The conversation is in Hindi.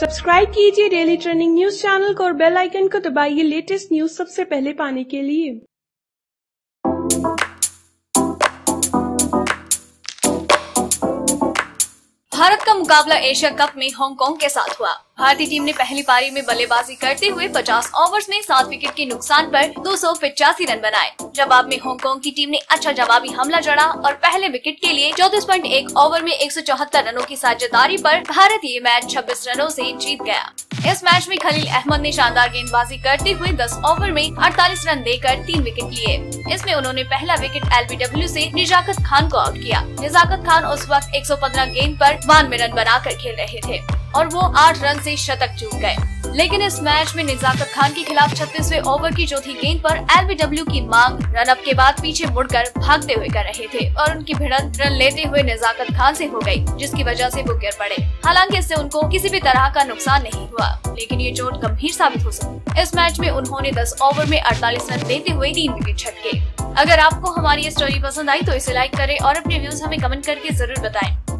सब्सक्राइब कीजिए डेली ट्रेंडिंग न्यूज़ चैनल को और बेल आइकन को दबाइए लेटेस्ट न्यूज़ सबसे पहले पाने के लिए। मुकाबला एशिया कप में हांगकांग के साथ हुआ। भारतीय टीम ने पहली पारी में बल्लेबाजी करते हुए 50 ओवर्स में सात विकेट के नुकसान पर दो रन बनाए। जवाब में हांगकांग की टीम ने अच्छा जवाबी हमला जड़ा और पहले विकेट के लिए चौतीस ओवर में एक सौ चौहत्तर रनों की साझेदारी पर भारत ये मैच 26 रनों से जीत गया। इस मैच में खलील अहमद ने शानदार गेंदबाजी करते हुए 10 ओवर में 48 रन देकर तीन विकेट लिए। इसमें उन्होंने पहला विकेट एलबीडब्ल्यू से निजाकत खान को आउट किया। निजाकत खान उस वक्त 115 गेंद पर बानवे रन बनाकर खेल रहे थे और वो आठ रन ऐसी शतक चूक गए। लेकिन इस मैच में निजाकत खान के खिलाफ छत्तीसवे ओवर की चौथी गेंद पर एलबीडब्ल्यू की मांग रनअप के बाद पीछे मुड़कर भागते हुए कर रहे थे और उनकी भिड़ंत रन लेते हुए निजाकत खान से हो गई, जिसकी वजह से वो गिर पड़े। हालाँकि इससे उनको किसी भी तरह का नुकसान नहीं हुआ, लेकिन ये चोट गंभीर साबित हो सकती इस मैच में उन्होंने दस ओवर में अड़तालीस रन देते हुए तीन विकेट छटके। अगर आपको हमारी ये स्टोरी पसंद आई तो इसे लाइक करें और अपने व्यूज़ हमें कमेंट करके ज़रूर बताएँ।